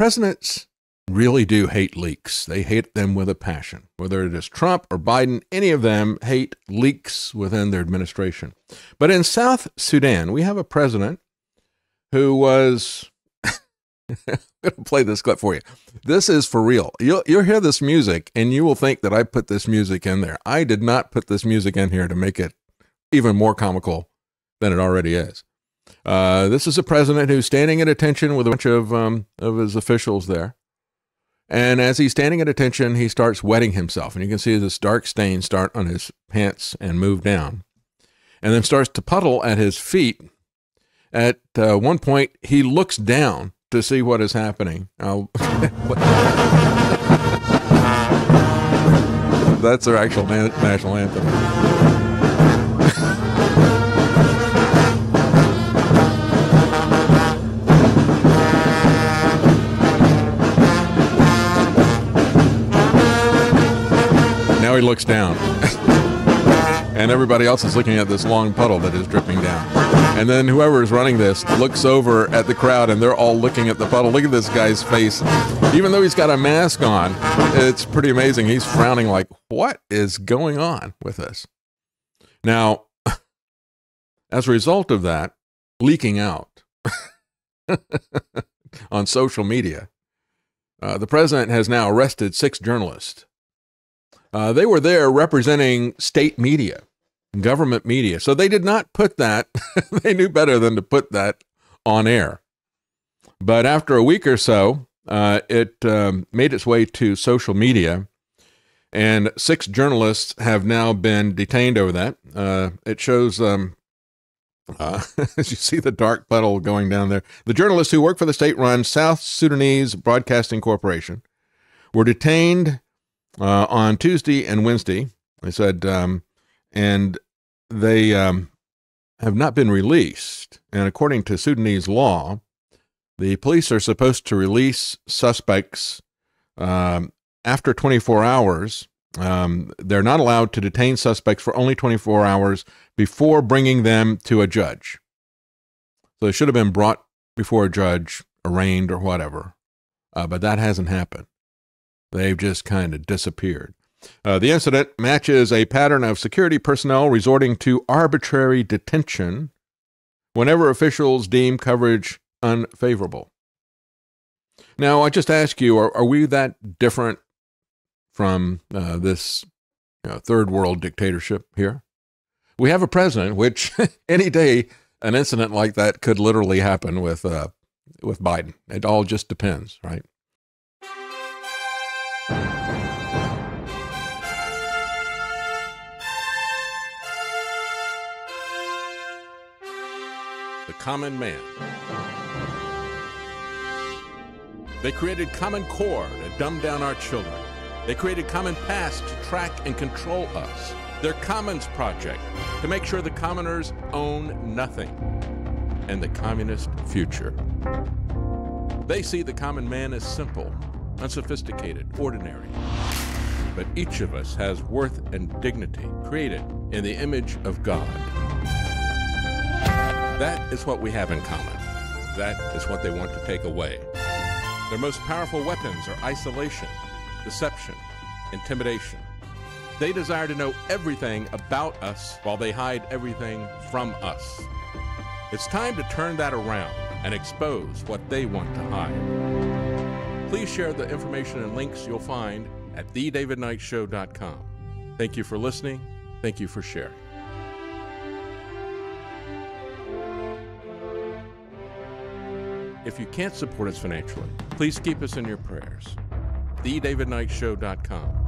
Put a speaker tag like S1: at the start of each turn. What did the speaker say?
S1: presidents really do hate leaks. They hate them with a passion. Whether it is Trump or Biden, any of them hate leaks within their administration. But in South Sudan, we have a president who was. I'm going to play this clip for you. This is for real. You'll, you'll hear this music and you will think that I put this music in there. I did not put this music in here to make it even more comical than it already is. Uh, this is a president who's standing at attention with a bunch of um, of his officials there, and as he's standing at attention, he starts wetting himself, and you can see this dark stain start on his pants and move down, and then starts to puddle at his feet. At uh, one point, he looks down to see what is happening. That's our actual national anthem. He looks down. and everybody else is looking at this long puddle that is dripping down. And then whoever is running this looks over at the crowd and they're all looking at the puddle. Look at this guy's face. Even though he's got a mask on, it's pretty amazing. He's frowning like, what is going on with this? Now, as a result of that leaking out on social media, uh, the president has now arrested six journalists uh, they were there representing state media, government media. So they did not put that, they knew better than to put that on air. But after a week or so, uh, it um, made its way to social media, and six journalists have now been detained over that. Uh, it shows, um, uh, as you see the dark puddle going down there, the journalists who work for the state run South Sudanese Broadcasting Corporation were detained uh, on Tuesday and Wednesday. They said, um, and they um, have not been released. And according to Sudanese law, the police are supposed to release suspects um, after 24 hours. Um, they're not allowed to detain suspects for only 24 hours before bringing them to a judge. So they should have been brought before a judge, arraigned, or whatever. Uh, but that hasn't happened. They've just kind of disappeared. Uh, the incident matches a pattern of security personnel resorting to arbitrary detention whenever officials deem coverage unfavorable. Now, I just ask you are, are we that different from uh, this you know, third world dictatorship here? We have a president, which any day an incident like that could literally happen with, uh, with Biden. It all just depends, right? The Common Man. They created Common Core to dumb down our children. They created Common Pass to track and control us. Their Commons Project to make sure the commoners own nothing. And the communist future. They see the common man as simple, unsophisticated, ordinary. But each of us has worth and dignity created in the image of God. That is what we have in common. That is what they want to take away. Their most powerful weapons are isolation, deception, intimidation. They desire to know everything about us while they hide everything from us. It's time to turn that around and expose what they want to hide. Please share the information and links you'll find at thedavidknightshow.com. Thank you for listening. Thank you for sharing. If you can't support us financially, please keep us in your prayers. TheDavidKnightShow.com.